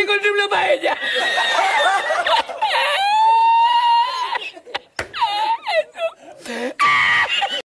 encontré una paella.